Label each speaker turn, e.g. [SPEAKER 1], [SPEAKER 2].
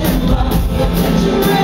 [SPEAKER 1] in love, but